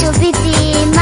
To be the.